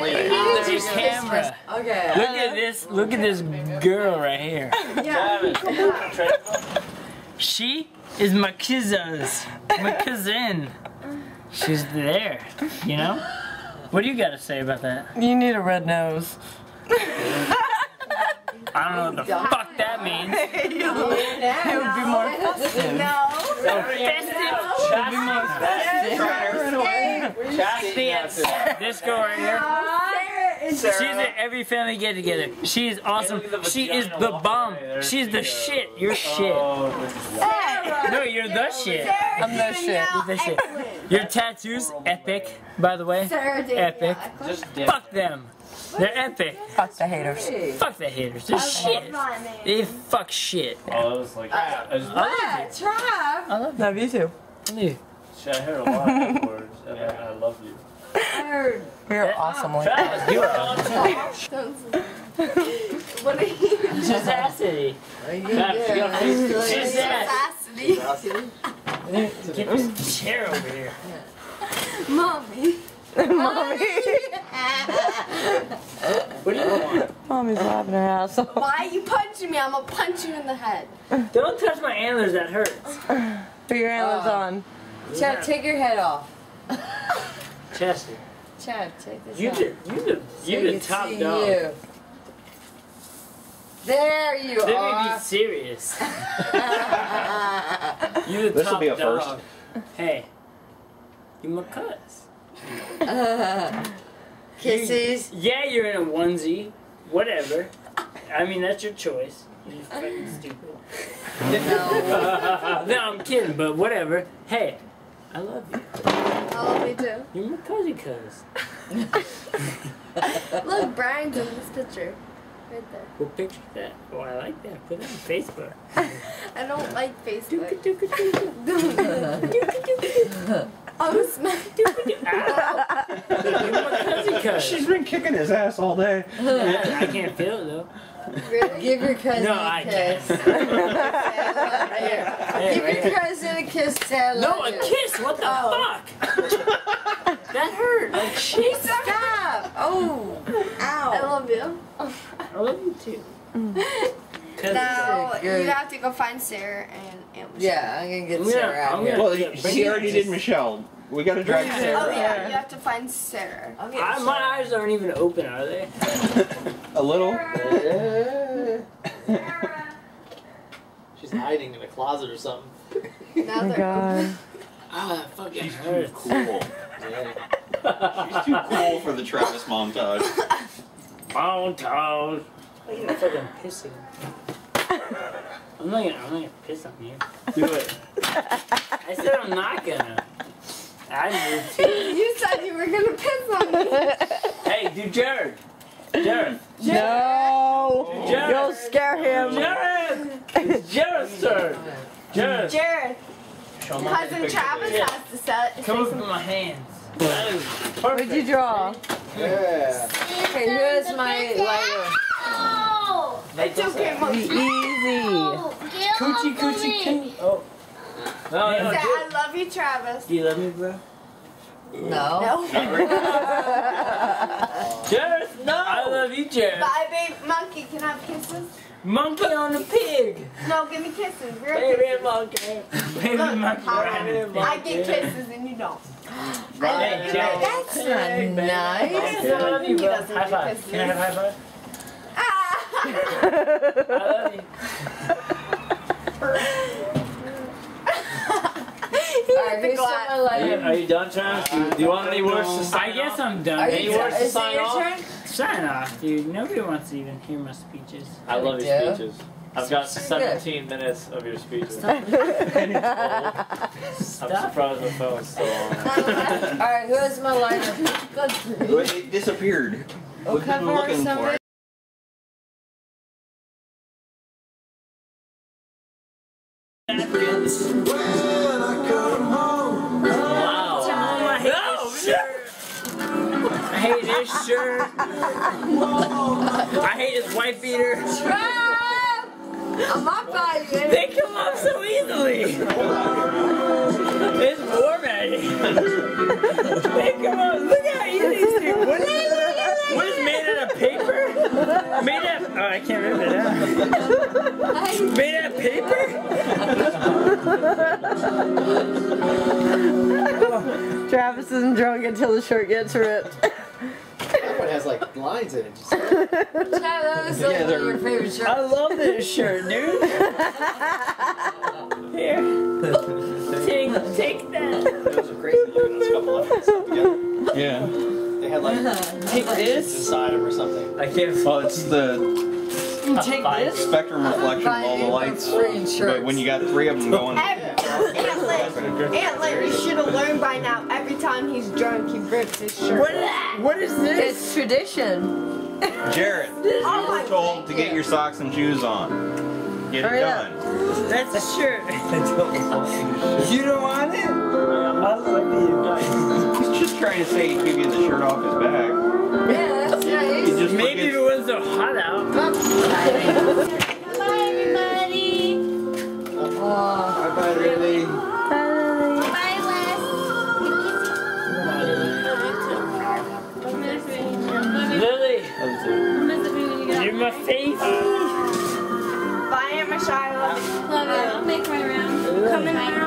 Wait, Oh, look at your camera. Okay. Look at this. Look at this girl right here. She is my cousin's. My cousin. She's there. You know. What do you got to say about that? You need a red nose. I don't know what the fuck that means. it would be more festive. This girl right here. She's at every family get together. She is awesome. She is the bomb. She's the shit. You're shit. No, you're the shit. I'm no shit. You're the shit. Your tattoos, epic, by the way. Epic. Fuck them. They're epic. Fuck the haters. Fuck the haters. They're shit. They fuck shit. Oh, that was like. I, just, Trav. I love Love you too. you. shit, I heard a lot of bad words, and I, I love you. I heard. We're awesome like that. You are awesome. What are you? Just acid. Travis, you got face Just Get this chair over here. Mommy. Mommy. What do you want? Mommy's laughing her ass off. Why are you punching me? I'm gonna punch you in the head. Don't touch my antlers, that hurts. Put your antlers oh. on. Chad, take your head off. Chester, Chad, take this you off. the, you the, So you you the top dog. you. There you Let me be serious. You the This'll be a dog. Hey, you my cuz. Kisses. Yeah, you're in a onesie. Whatever. I mean, that's your choice. You fucking stupid. No. no, I'm kidding, but whatever. Hey, I love you. I love you too. You're my cuzzy cuz. Look, Brian's in this picture. Right there. We'll picture that. Oh, I like that. Put it on Facebook. I don't like Facebook. Ow! Oh, smack. You're my cuzzy cuz. She's been kicking his ass all day. Yeah, I can't feel it though. Really? Give your cousin No, a I kiss. can't. Hey, Give your cousin a kiss, Chad. No, a kiss. What the Oh. fuck? that hurt. Like shit. Stop. Oh. I love you. I love you too. Now you have to go find Sarah and Amber. Yeah, I'm gonna get I'm gonna- Sarah out I'm here. gonna- Well, Yeah, bring he it. already did Michelle. We gotta drag Sarah. Oh yeah, you have to find Sarah. I'll I, my eyes aren't even open, are they? A little. She's hiding in a closet or something. Now Oh my god. Ah, that fucking She's hurts. Too cool. She's too cool for the Travis montage. Montage. I'm gonna fucking piss again. I'm not gonna, I'm not gonna piss on you. Do it. I said I'm not gonna. I did too. You said you were gonna piss on me. Hey, do Jared. Jared. No. Jared. You'll scare him. Jared. It's Jared's turn. Jared. Jared, cousin. Travis Yeah. has to set. Come up with my hands. Perfect. What'd you draw? Yeah. Okay, who is my lighter? It's okay, Be Monkey. easy. Coochie coochie coo. Oh. No, no, Say, do, I love you, Travis. do you love me, bro? No. No. Jared. No. I love you, Jared. Bye, babe. Monkey, can I have kisses? Monkey on the pig. No, give me kisses. Real Baby kisses. monkey. Baby Look, monkey. I, riding I get kisses and you don't. Hey, Jared. That's not nice. I love you, bro. High five. kisses. Can I have high five? Ah! I love you. Alright, who's on my Are you, lighter? are you done, Travis? Do, do you want any words to sign I guess off? I'm done. Are Any words to is it sign your off? turn? Sign off, dude. Nobody wants to even hear my speeches. I love your do. speeches. I've got Pretty 17 minutes of your speeches. I'm surprised the phone's still on. Alright, who is my lighter? It disappeared. Oh, We've been cover looking for somebody. it. Wow. shirt. I hate his shirt. I hate his white beater. I'm not. They come off so easily. it's warm at They come off. Look how easy these are. What is, what is made out of paper? Made out of, oh, I can't remember that. made out of paper? Travis isn't drunk until the shirt gets ripped. That one has like lines in it. Just, Chad, that was like Yeah, they're- your favorite shirt. I love this shirt, dude. Here. Take, take that. those are crazy. Those couple of them together. Yeah. They had like Take lights this. inside them or something. I can't. Well, it's the You take this. spectrum reflection of all the lights. But when you got three of them going, Aunt Larry, Aunt should have learned by now. Every time he's drunk, he rips his shirt. What is, what is this? It's tradition. Jared, Oh you were told to get your socks and shoes on. Get it Hurry up. That's a shirt. you don't want it? I love you. He's just trying to say he give you the shirt off his back. Yeah, that's He nice. Just Maybe if it wasn't so hot out. Bye, everybody. Oh, Bye bye, Lily. Bye, Lily, you're my favorite. Bye, Aunt Michelle. Love it. I'll make my round. Come in my room.